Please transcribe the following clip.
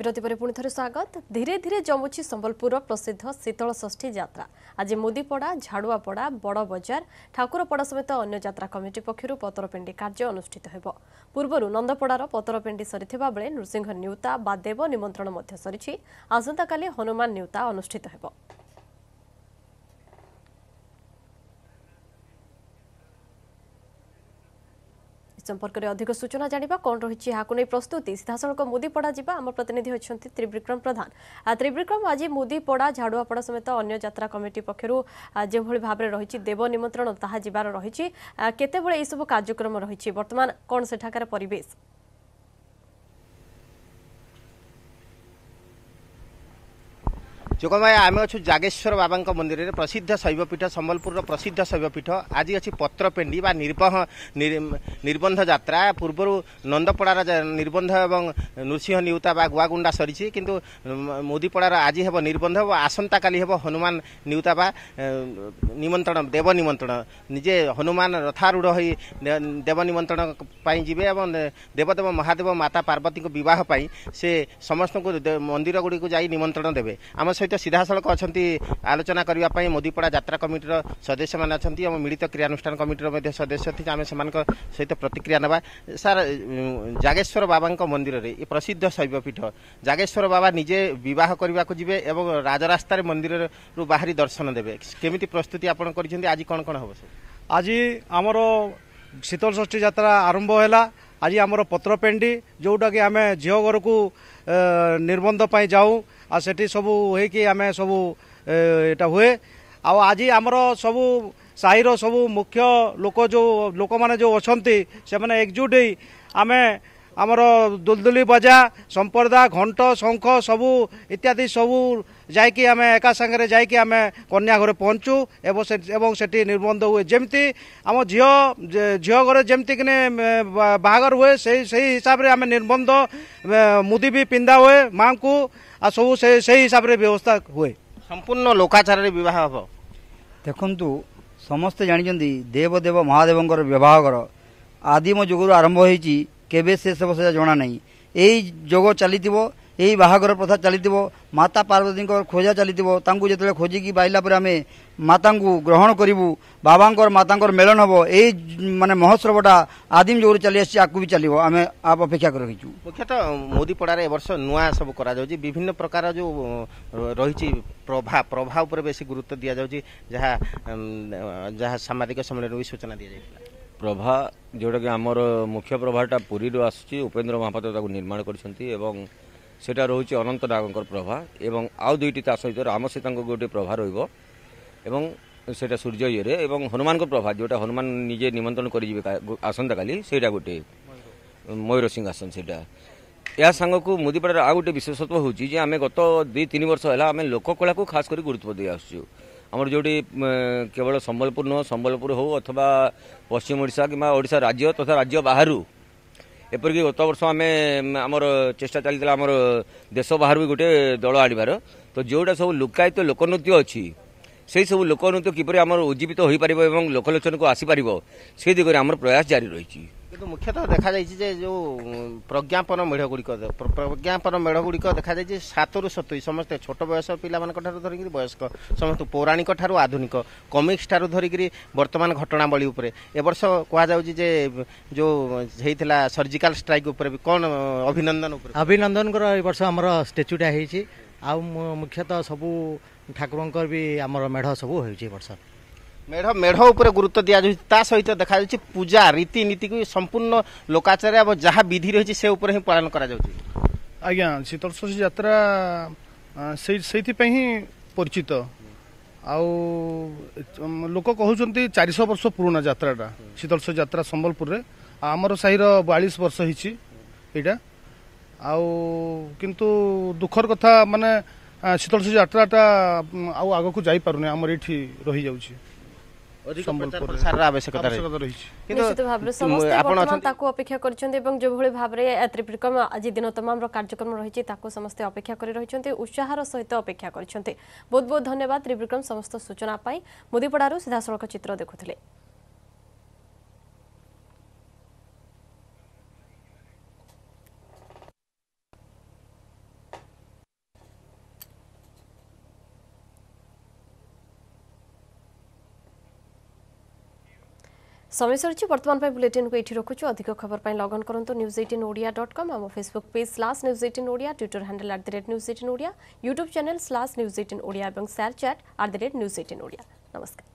ବିରତି ପରେ ପୁଣି ଥରେ ସ୍ୱାଗତ। ଧୀରେ ଧୀରେ ଜମୁଛି ସମ୍ବଲପୁରର ପ୍ରସିଦ୍ଧ ଶୀତଳ ଷଷ୍ଠୀ ଯାତ୍ରା। ଆଜି ମୁଦିପଡ଼ା ଝାଡ଼ୁଆପଡ଼ା ବଡ଼ ବଜାର ଠାକୁରପଡ଼ା ସମେତ ଅନ୍ୟ ଯାତ୍ରା କମିଟି ପକ୍ଷରୁ ପତରପେଣ୍ଡି କାର୍ଯ୍ୟ ଅନୁଷ୍ଠିତ ହେବ। ପୂର୍ବରୁ ନନ୍ଦପଡ଼ାର ପତରପେଣ୍ଡି ସରିଥିବା ବେଳେ ନୃସିଂହ ନିଉତା ବା ଦେବ ନିମନ୍ତ୍ରଣ ମଧ୍ୟ ସରିଛି। ଆସନ୍ତାକାଲି ହନୁମାନ ନିଉତା ଅନୁଷ୍ଠିତ ହେବ। সম্পর্কের অধিক সূচনা জাঁয়া কণ রয়েছে এখন প্রস্তুতি সিধাসলখ মুদিপড়া যা আমার প্রতিনিধি অনেক ত্রিবিক্রম প্রধান ত্রিবিক্রম আজ মুদিপড়া ঝাড়ুয়াপড়া সমেত অন্য যাত্রা কমিটি পক্ষ যেভাবে ভাবে রয়েছে দেব নিমন্ত্রণ তাহা যাবার রয়েছে কেতবে এইসব কার্যক্রম রয়েছে বর্তমান কণ সেঠাকার পরিবেশ ଯୋଗମାୟା ଆମେ ଅଛୁ ଜାଗେଶ୍ୱର ବାବାଙ୍କ ମନ୍ଦିରରେ ପ୍ରସିଦ୍ଧ ଶୈବପୀଠ ସମ୍ବଲପୁରର ପ୍ରସିଦ୍ଧ ଶୈବପୀଠ। ଆଜି ଅଛି ପତ୍ରପେଣ୍ଡି ବା ନିର୍ବହ ନିର୍- ନିର୍ବନ୍ଧ ଯାତ୍ରା। ପୂର୍ବରୁ ନନ୍ଦପଡ଼ାର ନିର୍ବନ୍ଧ ଏବଂ ନୃସିଂହ ନିଉତା ବା ଗୁଆଗୁଣ୍ଡା ସରିଛି କିନ୍ତୁ ମୁଦିପଡ଼ାର ଆଜି ହେବ ନିର୍ବନ୍ଧ ଓ ଆସନ୍ତାକାଲି ହେବ ହନୁମାନ ନିଉତା ବା ନିମନ୍ତ୍ରଣ ଦେବ ନିମନ୍ତ୍ରଣ। ନିଜେ ହନୁମାନ ରଥାରୂଢ଼ ହୋଇ ଦେବ ନିମନ୍ତ୍ରଣ ପାଇଁ ଯିବେ ଏବଂ ଦେବଦେବ ମହାଦେବ ମାତା ପାର୍ବତୀଙ୍କ ବିବାହ ପାଇଁ ସେ ସମସ୍ତଙ୍କୁ ମନ୍ଦିର ଗୁଡ଼ିକୁ ଯାଇ ନିମନ୍ତ୍ରଣ ଦେବେ। ଆମ ସହିତ ସିଧାସଳଖ ଅଛନ୍ତି। ଆଲୋଚନା କରିବା ପାଇଁ ମୋଦିପଡ଼ା ଯାତ୍ରା କମିଟିର ସଦସ୍ୟମାନେ ଅଛନ୍ତି ଏବଂ ମିଳିତ କ୍ରିୟାନୁଷ୍ଠାନ କମିଟିର ମଧ୍ୟ ସଦସ୍ୟ ଅଛନ୍ତି ଆମେ ସେମାନଙ୍କ ସହିତ ପ୍ରତିକ୍ରିୟା ନେବା। ସାର୍ ଜାଗେଶ୍ୱର ବାବାଙ୍କ ମନ୍ଦିରରେ ଏ ପ୍ରସିଦ୍ଧ ଶୈବପୀଠ। ଜାଗେଶ୍ୱର ବାବା ନିଜେ ବିବାହ କରିବାକୁ ଯିବେ ଏବଂ ରାଜରାସ୍ତାରେ ମନ୍ଦିରରୁ ବାହାରି ଦର୍ଶନ ଦେବେ। କେମିତି ପ୍ରସ୍ତୁତି ଆପଣ କରିଛନ୍ତି? ଆଜି କ'ଣ କ'ଣ ହେବ ସବୁ ଆଜି ଆମର ଶୀତଳ ଷଷ୍ଠୀ ଯାତ୍ରା ଆରମ୍ଭ ହେଲା। ଆଜି ଆମର ପତ୍ରପେଣ୍ଡି ଯେଉଁଟାକି ଆମେ ଝିଅ ଘରକୁ ନିର୍ବନ୍ଧ ପାଇଁ ଯାଉ। ଆଉ ସେଠି ସବୁ ହେଇକି ଆମେ ସବୁ ଏ, ଏଇଟା ହୁଏ। ଆଉ ଆଜି ଆମର ସବୁ ସାହିର ସବୁ ମୁଖ୍ୟ ଲୋକ ଯେଉଁ ଲୋକମାନେ ଯେଉଁ ଅଛନ୍ତି ସେମାନେ ଏକଜୁଟ ହେଇ ଆମେ ଆମର ଦୁଲଦୁଲି ବଜା ସମ୍ପର୍ଦା ଘଣ୍ଟ ଶଙ୍ଖ ସବୁ ଇତ୍ୟାଦି ସବୁ ଯାଇକି ଆମେ ଏକା ସାଙ୍ଗରେ ଯାଇକି ଆମେ କନ୍ୟା ଘରେ ପହଞ୍ଚୁ ଏବଂ ସେ ଏବଂ ସେଠି ନିର୍ବନ୍ଧ ହୁଏ। ଯେମିତି ଆମ ଝିଅ ଯେ- ଝିଅ ଘରେ ଯେମିତି କିନି ବା- ବାହାଘର ହୁଏ ସେଇ ସେଇ ହିସାବରେ ଆମେ ନିର୍ବନ୍ଧ ଏ, ମୁଦି ବି ପିନ୍ଧା ହୁଏ ମାଙ୍କୁ ଆଉ ସବୁ ସେ ସେଇ ହିସାବରେ ବ୍ୟବସ୍ଥା ହୁଏ। ସମ୍ପୂର୍ଣ୍ଣ ଲୋକାଚାରରେ ବିବାହ ହେବ। ଦେଖନ୍ତୁ ସମସ୍ତେ ଜାଣିଛନ୍ତି ଦେବଦେବ ମହାଦେବଙ୍କର ବିବାହର ଆଦିମ ଯୁଗରୁ ଆରମ୍ଭ ହୋଇଛି କେବେ ଶେଷ ହେବ ସେଟା ଜଣା ନାହିଁ ଏଇ ଯୋଗ ଚାଲିଥିବ ଏଇ ବାହାଘର ପ୍ରଥା ଚାଲିଥିବ ମାତା ପାର୍ବତୀଙ୍କ ଖୋଜା ଚାଲିଥିବ ତାଙ୍କୁ ଯେତେବେଳେ ଖୋଜିକି ପାଇଲା ପରେ ଆମେ ମାତାଙ୍କୁ ଗ୍ରହଣ କରିବୁ ବାବାଙ୍କର ମାତାଙ୍କର ମେଳନ ହେବ ଏଇ ମାନେ ମହୋତ୍ସବଟା ଆଦିମ ଯୁଗରୁ ଚାଲି ଆସିଛି ଆଗକୁ ବି ଚାଲିବ। ଆମେ ଆପ ଅପେକ୍ଷା କରି ରଖିଛୁ ମୁଖ୍ୟତଃ ମୋଦିପଡ଼ାରେ ଏ ବର୍ଷ ନୂଆ ସବୁ କରାଯାଉଛି। ବିଭିନ୍ନ ପ୍ରକାର ଯେଉଁ ରହିଛି ପ୍ରଭା ପ୍ରଭା ଉପରେ ବେଶୀ ଗୁରୁତ୍ୱ ଦିଆଯାଉଛି ଯାହା ଉମ୍, ଯାହା ସାମ୍ବାଦିକ ସମ୍ମିଳନୀରେ ବି ସୂଚନା ଦିଆଯାଇଥିଲା। ପ୍ରଭା ଯେଉଁଟାକି ଆମର ମୁଖ୍ୟ ପ୍ରଭାଟା ପୁରୀରୁ ଆସୁଛି ଉପେନ୍ଦ୍ର ମହାପାତ୍ର ତାକୁ ନିର୍ମାଣ କରିଛନ୍ତି ଏବଂ ସେଇଟା ରହୁଛି ଅନନ୍ତ ନାଗଙ୍କର ପ୍ରଭା ଏବଂ ଆଉ ଦୁଇଟି ତା ସହିତ ରାମ ସୀତାଙ୍କ ଗୋଟିଏ ପ୍ରଭା ରହିବ ଏବଂ ସେଇଟା ସୂର୍ଯ୍ୟ ଇଏରେ ଏବଂ ହନୁମାନଙ୍କ ପ୍ରଭା ଯେଉଁଟା ହନୁମାନ ନିଜେ ନିମନ୍ତ୍ରଣ କରିଯିବେ କା- ଆସନ୍ତାକାଲି ସେଇଟା ଗୋଟେ ମୟୂର ସିଂହାସନ ସେଇଟା ଏହା ସାଙ୍ଗକୁ ମୁଦିପଡ଼ାର ଆଉ ଗୋଟେ ବିଶେଷତ୍ୱ ହେଉଛି ଯେ ଆମେ ଗତ ଦୁଇ ତିନି ବର୍ଷ ହେଲା ଆମେ ଲୋକକଳାକୁ ଖାସ କରି ଗୁରୁତ୍ୱ ଦେଇ ଆସୁଛୁ। ଆମର ଯେଉଁଠି କେବଳ ସମ୍ବଲପୁର ନୁହଁ ସମ୍ବଲପୁର ହେଉ ଅଥବା ପଶ୍ଚିମ ଓଡ଼ିଶା କିମ୍ବା ଓଡ଼ିଶା ରାଜ୍ୟ ତଥା ରାଜ୍ୟ ବାହାରୁ ଏପରିକି ଗତ ବର୍ଷ ଆମେ ଆମର ଚେଷ୍ଟା ଚାଲିଥିଲା ଆମର ଦେଶ ବାହାରୁ ବି ଗୋଟେ ଦଳ ଆଣିବାର। ତ ଯେଉଁଟା ସବୁ ଲୁକାୟିତ ଲୋକନୃତ୍ୟ ଅଛି ସେହି ସବୁ ଲୋକନୃତ୍ୟ କିପରି ଆମର ଉଜ୍ଜୀବିତ ହୋଇପାରିବ ଏବଂ ଲୋକଲୋଚନକୁ ଆସିପାରିବ ସେ ଦିଗରେ ଆମର ପ୍ରୟାସ ଜାରି ରହିଛି। କିନ୍ତୁ ମୁଖ୍ୟତଃ ଦେଖାଯାଇଛି ଯେ ଯେଉଁ ପ୍ରଜ୍ଞାପନ ମେଢ଼ ଗୁଡ଼ିକ ପ୍ର- ପ୍ରଜ୍ଞାପନ ମେଢ଼ ଗୁଡ଼ିକ ଦେଖାଯାଇଛି ସାତରୁ ସତୁରି ସମସ୍ତେ ଛୋଟ ବୟସ ପିଲାମାନଙ୍କ ଠାରୁ ଧରିକିରି ବୟସ୍କ ସମସ୍ତ ପୌରାଣିକ ଠାରୁ ଆଧୁନିକ କମିକ୍ସ ଠାରୁ ଧରିକିରି ବର୍ତ୍ତମାନ ଘଟଣାବଳୀ ଉପରେ। ଏ ବର୍ଷ କୁହାଯାଉଛି ଯେ ଯେଉଁ ହେଇଥିଲା ସର୍ଜିକାଲ ଷ୍ଟ୍ରାଇକ୍ ଉପରେ ବି କ'ଣ ଅଭିନନ୍ଦନ ଉପରେ? ଅଭିନନ୍ଦନଙ୍କର ଏ ବର୍ଷ ଆମର ଷ୍ଟାଚ୍ୟୁଟା ହେଇଛି। ଆଉ ମୁଖ୍ୟତଃ ସବୁ ଠାକୁରଙ୍କର ବି ଆମର ମେଢ଼ ସବୁ ହେଉଛି ଏ ବର୍ଷ। ମେଢ଼ ମେଢ଼ ଉପରେ ଗୁରୁତ୍ୱ ଦିଆଯାଉଛି। ତା ସହିତ ଦେଖାଯାଉଛି ପୂଜା ରୀତିନୀତିକୁ ସମ୍ପୂର୍ଣ୍ଣ ଲୋକାଚାର ଏବଂ ଯାହା ବିଧି ରହିଛି ସେ ଉପରେ ହିଁ ପାଳନ କରାଯାଉଛି। ଆଜ୍ଞା ଶୀତଳଷଷ୍ଠୀ ଯାତ୍ରା ସେଇ ସେଇଥିପାଇଁ ହିଁ ପରିଚିତ। ଆଉ ଲୋକ କହୁଛନ୍ତି ଚାରିଶହ ବର୍ଷ ପୁରୁଣା ଯାତ୍ରାଟା ଶୀତଳଷଷ୍ଠୀ ଯାତ୍ରା ସମ୍ବଲପୁରରେ। ଆମର ସାହିର ବୟାଳିଶ ବର୍ଷ ହେଇଛି ଏଇଟା। ଆଉ କିନ୍ତୁ ଦୁଃଖର କଥା ମାନେ ଶୀତଳଷଷ୍ଠୀ ଯାତ୍ରାଟା ଆଉ ଆଗକୁ ଯାଇପାରୁନି ଆମର ଏଇଠି ରହିଯାଉଛି। ଅଧିକ ସମ୍ବଲପୁରରେ। ପ୍ରଚାର ପ୍ରସାରର ଆବଶ୍ୟକତା ରହିଛି ଆବଶ୍ୟକତା ରହିଛି କିନ୍ତୁ ନିଶ୍ଚିତ ଭାବରେ ସମସ୍ତେ ଆପଣ ବର୍ତ୍ତମାନ ଅଛନ୍ତି ତାକୁ ଅପେକ୍ଷା କରିଛନ୍ତି ଏବଂ ଯେଉଁଭଳି ଭାବରେ ଏ, ତ୍ରିବିକ୍ରମ ଆଜି ଦିନ ତମାମର କାର୍ଯ୍ୟକ୍ରମ ରହିଛି ତାକୁ ସମସ୍ତେ ଅପେକ୍ଷା କରି ରହିଛନ୍ତି ଉତ୍ସାହର ସହିତ ଅପେକ୍ଷା କରିଛନ୍ତି। ବହୁତ ବହୁତ ଧନ୍ୟବାଦ ତ୍ରିବିକ୍ରମ ସମସ୍ତ ସୂଚନା ପାଇଁ। ମୁଦିପଡ଼ାରୁ ସିଧାସଳଖ ଚିତ୍ର ଦେଖୁଥିଲେ। ସମୟ ସରିଛି ବର୍ତ୍ତମାନ ପାଇଁ ବୁଲେଟିନ୍କୁ ଏଇଠି ରଖୁଛୁ ଅଧିକ ଖବର ପାଇଁ ଲଗ୍ଅନ୍ କରନ୍ତୁ news eighteen Odia dot com ଆମ Facebook page slash news eighteen Odia Twitter handle at the rate news eighteen Odia YouTube channel slash news eighteen Odia ଏବଂ share chat at the rate news eighteen Odia ନମସ୍କାର